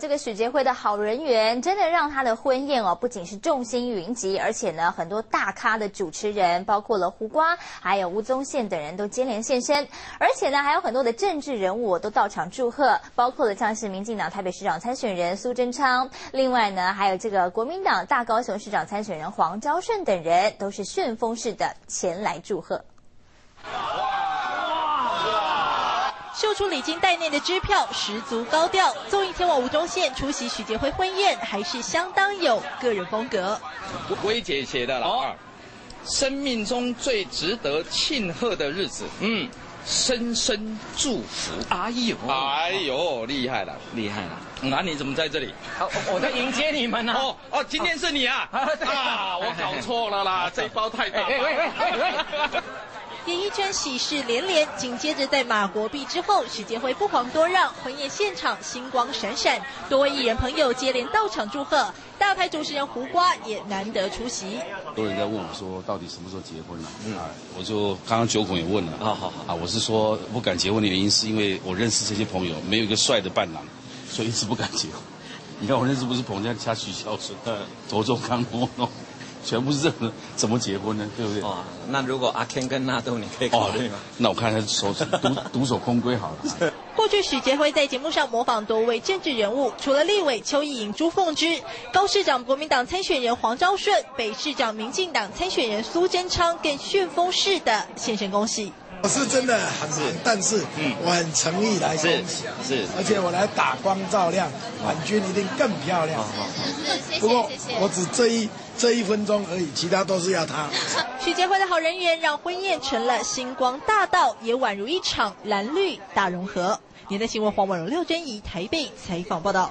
这个许杰辉的好人缘，真的让他的婚宴哦，不仅是众星云集，而且呢，很多大咖的主持人，包括了胡瓜，还有吴宗宪等人都接连现身，而且呢，还有很多的政治人物都到场祝贺，包括了像是民进党台北市长参选人苏贞昌，另外呢，还有这个国民党大高雄市长参选人黄昭顺等人，都是旋风式的前来祝贺。秀出礼金袋内的支票，十足高调。综艺天王吴宗宪出席许杰辉婚宴，还是相当有个人风格。薇姐写的了，生命中最值得庆贺的日子，嗯，深深祝福。哎呦，哎呦，厉害了，厉害了。那你怎么在这里？我在迎接你们呢。哦哦，今天是你啊？啊，我搞错了啦，这包太大。演艺圈喜事连连，紧接着在马国碧之后，许杰辉不遑多让，婚宴现场星光闪闪，多位艺人朋友接连到场祝贺，大牌主持人胡瓜也难得出席。多人在问我说，到底什么时候结婚呢？啊，我就刚刚九孔也问了，啊好啊，我是说不敢结婚的原因是因为我认识这些朋友没有一个帅的伴郎，所以一直不敢结婚。你看我认识不是彭佳佳、许孝顺、左宗康、诺诺。全部是这个，怎么结婚呢？对不对？哦，那如果阿 Ken 跟纳豆，你可以考虑吗？那我看他手独独守空闺好了。过去许杰辉在节目上模仿多位政治人物，除了立委邱意莹、朱凤芝，高市长国民党参选人黄昭顺，北市长民进党参选人苏贞昌，更旋风式的现身恭喜。我是真的但是我很诚意来恭喜，是，而且我来打光照亮，婉君一定更漂亮。不过我只这一这一分钟而已，其他都是要他。许结婚的好人缘让婚宴成了星光大道，也宛如一场蓝绿大融合。年代新闻黄婉蓉、廖真怡台北采访报道。